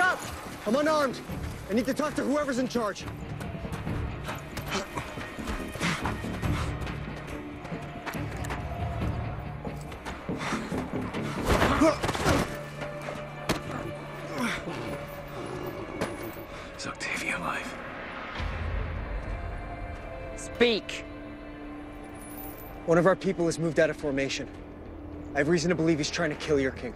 I'm unarmed. I need to talk to whoever's in charge. Is Octavia alive? Speak. One of our people has moved out of formation. I have reason to believe he's trying to kill your king.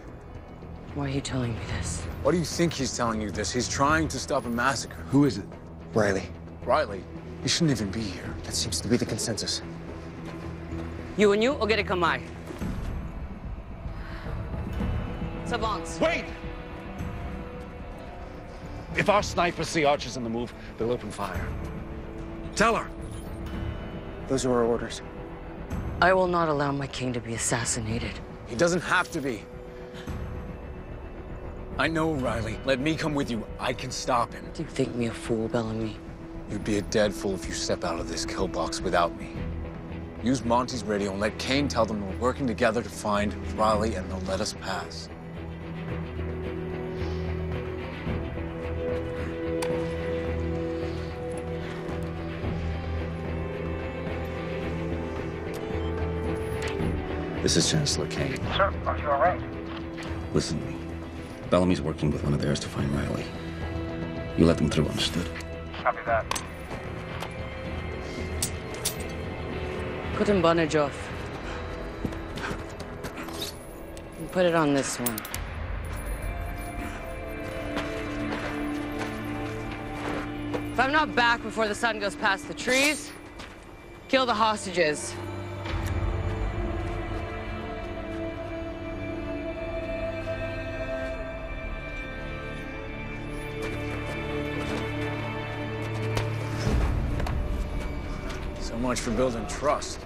Why are you telling me this? Why do you think he's telling you this? He's trying to stop a massacre. Who is it? Riley. Riley, he shouldn't even be here. That seems to be the consensus. You and you, or get a kamai. Savants. Wait! If our snipers see archers in the move, they'll open fire. Tell her. Those are our orders. I will not allow my king to be assassinated. He doesn't have to be. I know, Riley. Let me come with you. I can stop him. Do you think me a fool, Bellamy? You'd be a dead fool if you step out of this kill box without me. Use Monty's radio and let Kane tell them we're working together to find Riley and they'll let us pass. This is Chancellor Kane. Sir, are you all right? Listen to me. Bellamy's working with one of theirs to find Riley. You let them through, understood? Copy that. Put in bondage off. And put it on this one. If I'm not back before the sun goes past the trees, kill the hostages. So much for building trust.